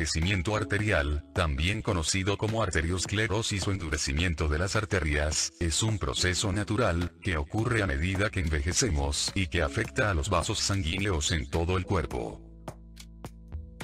envejecimiento arterial, también conocido como arteriosclerosis o endurecimiento de las arterias, es un proceso natural, que ocurre a medida que envejecemos y que afecta a los vasos sanguíneos en todo el cuerpo.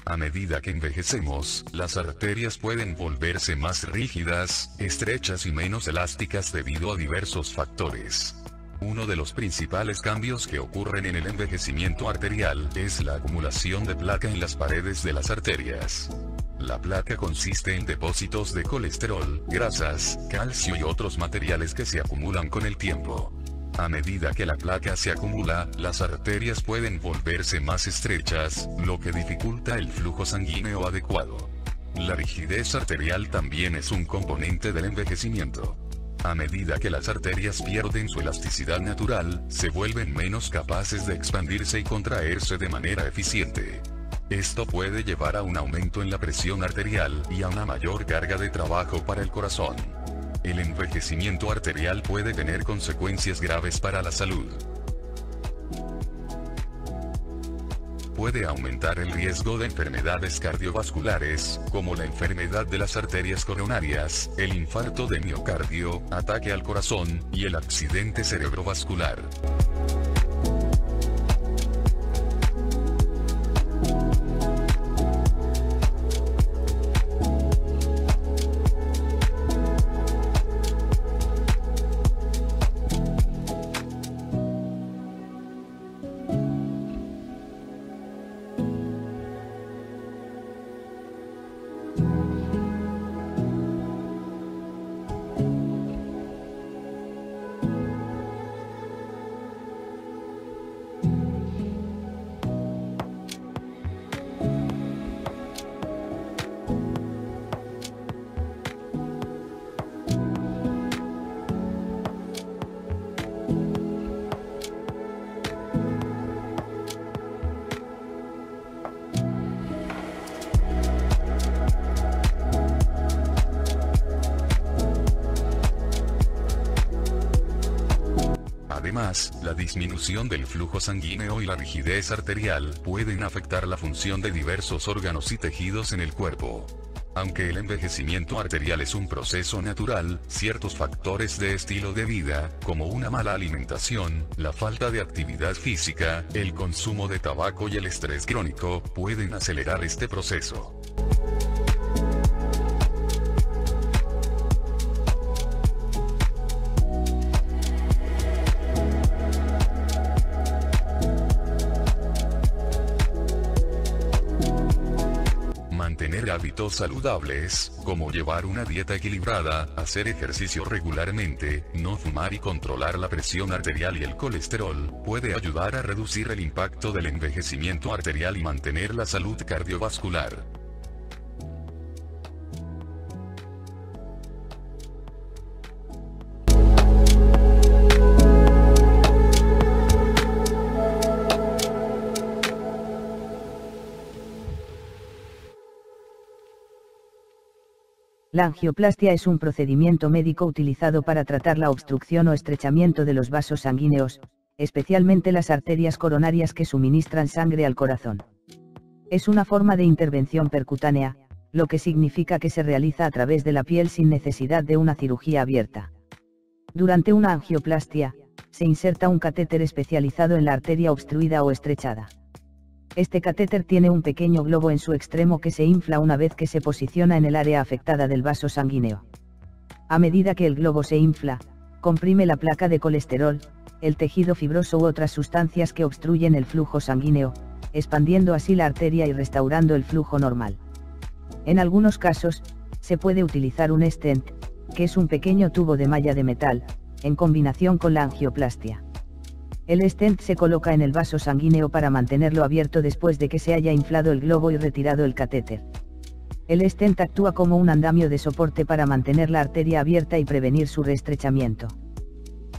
A medida que envejecemos, las arterias pueden volverse más rígidas, estrechas y menos elásticas debido a diversos factores. Uno de los principales cambios que ocurren en el envejecimiento arterial es la acumulación de placa en las paredes de las arterias. La placa consiste en depósitos de colesterol, grasas, calcio y otros materiales que se acumulan con el tiempo. A medida que la placa se acumula, las arterias pueden volverse más estrechas, lo que dificulta el flujo sanguíneo adecuado. La rigidez arterial también es un componente del envejecimiento. A medida que las arterias pierden su elasticidad natural, se vuelven menos capaces de expandirse y contraerse de manera eficiente. Esto puede llevar a un aumento en la presión arterial y a una mayor carga de trabajo para el corazón. El envejecimiento arterial puede tener consecuencias graves para la salud. Puede aumentar el riesgo de enfermedades cardiovasculares, como la enfermedad de las arterias coronarias, el infarto de miocardio, ataque al corazón, y el accidente cerebrovascular. La disminución del flujo sanguíneo y la rigidez arterial pueden afectar la función de diversos órganos y tejidos en el cuerpo. Aunque el envejecimiento arterial es un proceso natural, ciertos factores de estilo de vida, como una mala alimentación, la falta de actividad física, el consumo de tabaco y el estrés crónico, pueden acelerar este proceso. Mantener hábitos saludables, como llevar una dieta equilibrada, hacer ejercicio regularmente, no fumar y controlar la presión arterial y el colesterol, puede ayudar a reducir el impacto del envejecimiento arterial y mantener la salud cardiovascular. La angioplastia es un procedimiento médico utilizado para tratar la obstrucción o estrechamiento de los vasos sanguíneos, especialmente las arterias coronarias que suministran sangre al corazón. Es una forma de intervención percutánea, lo que significa que se realiza a través de la piel sin necesidad de una cirugía abierta. Durante una angioplastia, se inserta un catéter especializado en la arteria obstruida o estrechada. Este catéter tiene un pequeño globo en su extremo que se infla una vez que se posiciona en el área afectada del vaso sanguíneo. A medida que el globo se infla, comprime la placa de colesterol, el tejido fibroso u otras sustancias que obstruyen el flujo sanguíneo, expandiendo así la arteria y restaurando el flujo normal. En algunos casos, se puede utilizar un stent, que es un pequeño tubo de malla de metal, en combinación con la angioplastia. El stent se coloca en el vaso sanguíneo para mantenerlo abierto después de que se haya inflado el globo y retirado el catéter. El stent actúa como un andamio de soporte para mantener la arteria abierta y prevenir su reestrechamiento.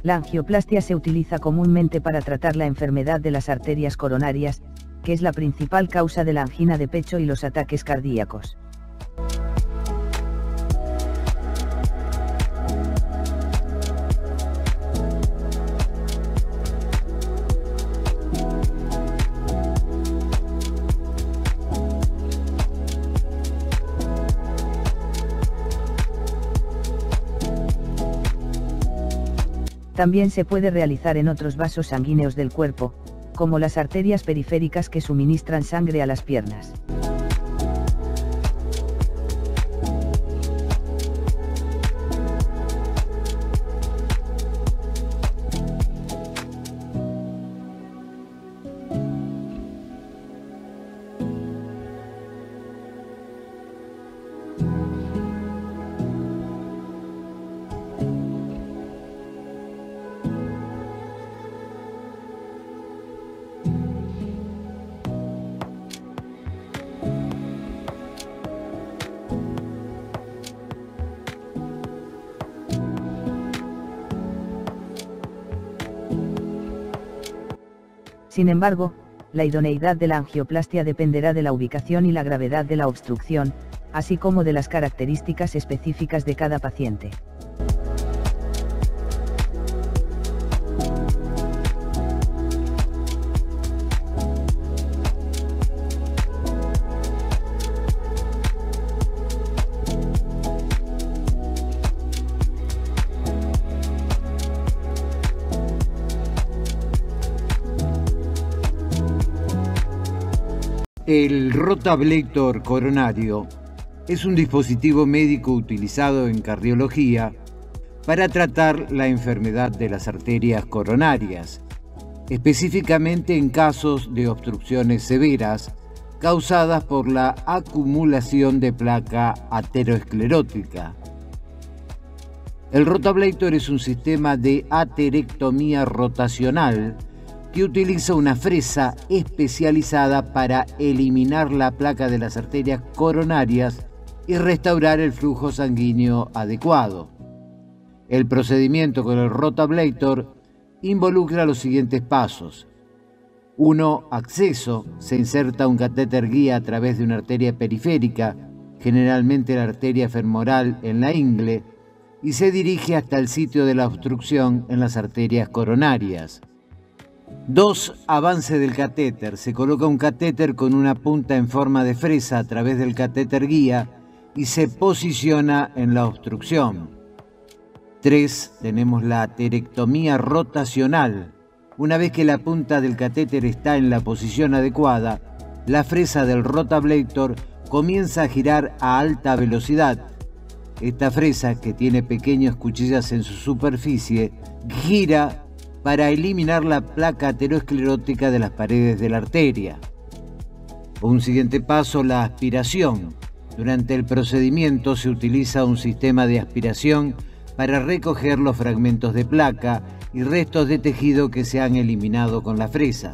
La angioplastia se utiliza comúnmente para tratar la enfermedad de las arterias coronarias, que es la principal causa de la angina de pecho y los ataques cardíacos. También se puede realizar en otros vasos sanguíneos del cuerpo, como las arterias periféricas que suministran sangre a las piernas. Sin embargo, la idoneidad de la angioplastia dependerá de la ubicación y la gravedad de la obstrucción, así como de las características específicas de cada paciente. El rotablator coronario es un dispositivo médico utilizado en cardiología para tratar la enfermedad de las arterias coronarias, específicamente en casos de obstrucciones severas causadas por la acumulación de placa ateroesclerótica. El rotablator es un sistema de aterectomía rotacional que utiliza una fresa especializada para eliminar la placa de las arterias coronarias y restaurar el flujo sanguíneo adecuado. El procedimiento con el rotablator involucra los siguientes pasos. 1. Acceso. Se inserta un catéter guía a través de una arteria periférica, generalmente la arteria femoral en la ingle, y se dirige hasta el sitio de la obstrucción en las arterias coronarias. 2. Avance del catéter. Se coloca un catéter con una punta en forma de fresa a través del catéter guía y se posiciona en la obstrucción. 3. Tenemos la aterectomía rotacional. Una vez que la punta del catéter está en la posición adecuada, la fresa del rotablator comienza a girar a alta velocidad. Esta fresa, que tiene pequeñas cuchillas en su superficie, gira para eliminar la placa aterosclerótica de las paredes de la arteria. Un siguiente paso, la aspiración. Durante el procedimiento se utiliza un sistema de aspiración para recoger los fragmentos de placa y restos de tejido que se han eliminado con la fresa.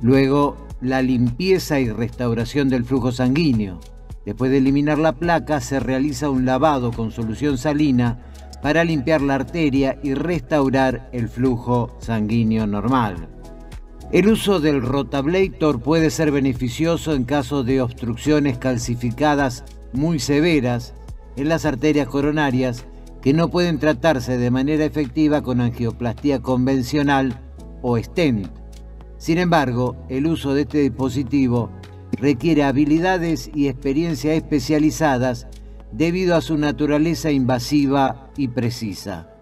Luego, la limpieza y restauración del flujo sanguíneo. Después de eliminar la placa, se realiza un lavado con solución salina para limpiar la arteria y restaurar el flujo sanguíneo normal. El uso del rotablator puede ser beneficioso en caso de obstrucciones calcificadas muy severas en las arterias coronarias que no pueden tratarse de manera efectiva con angioplastía convencional o stent. Sin embargo, el uso de este dispositivo requiere habilidades y experiencia especializadas debido a su naturaleza invasiva y precisa.